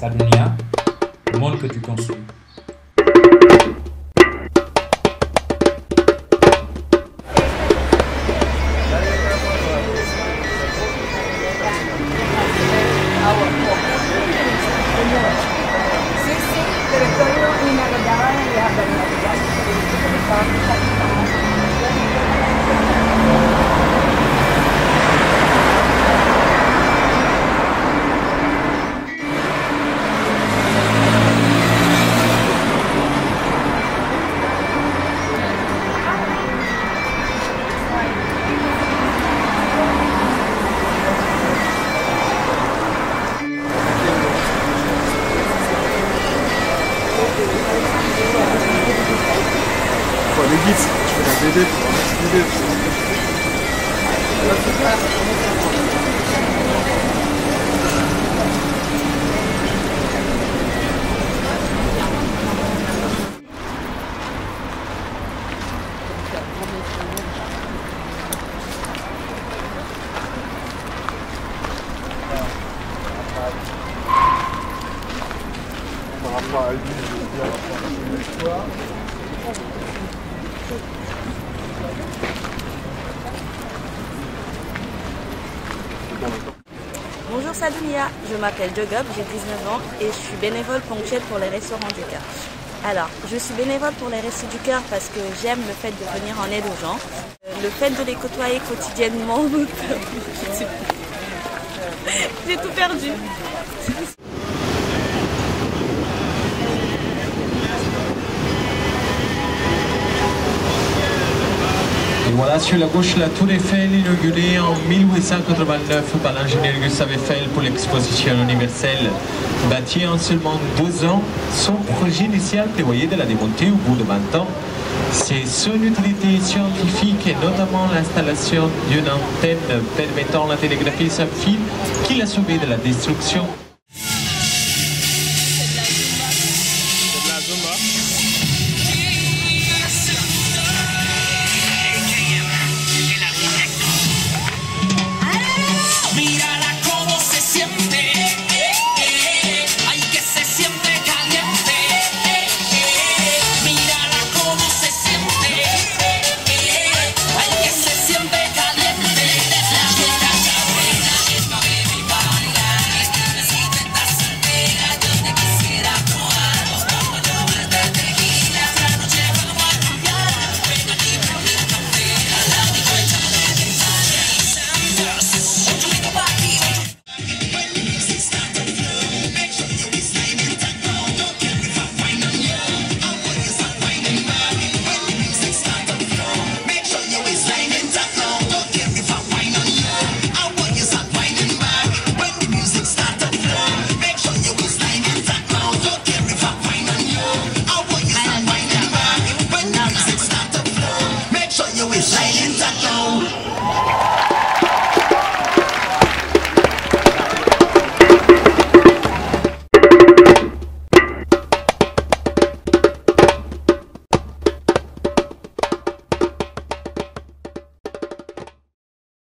Sadunia, le monde que tu construis. Vite, je fais la BD. Par rapport à lui, je veux dire, par rapport à l'histoire. Bonjour Sadunia, je m'appelle Jogob, j'ai 19 ans et je suis bénévole ponctuel pour les restaurants du cœur. Alors, je suis bénévole pour les restos du cœur parce que j'aime le fait de venir en aide aux gens. Euh, Le fait de les côtoyer quotidiennement J'ai tout perdu. Voilà, sur la gauche, la Tour Eiffel, inaugurée en 1889 par l'ingénieur Gustave Eiffel pour l'exposition universelle. Bâtie en seulement deux ans, son projet initial prévoyait de la démonter au bout de 20 ans. C'est son utilité scientifique et notamment l'installation d'une antenne permettant la télégraphie sans fil qui l'a sauvé de la destruction.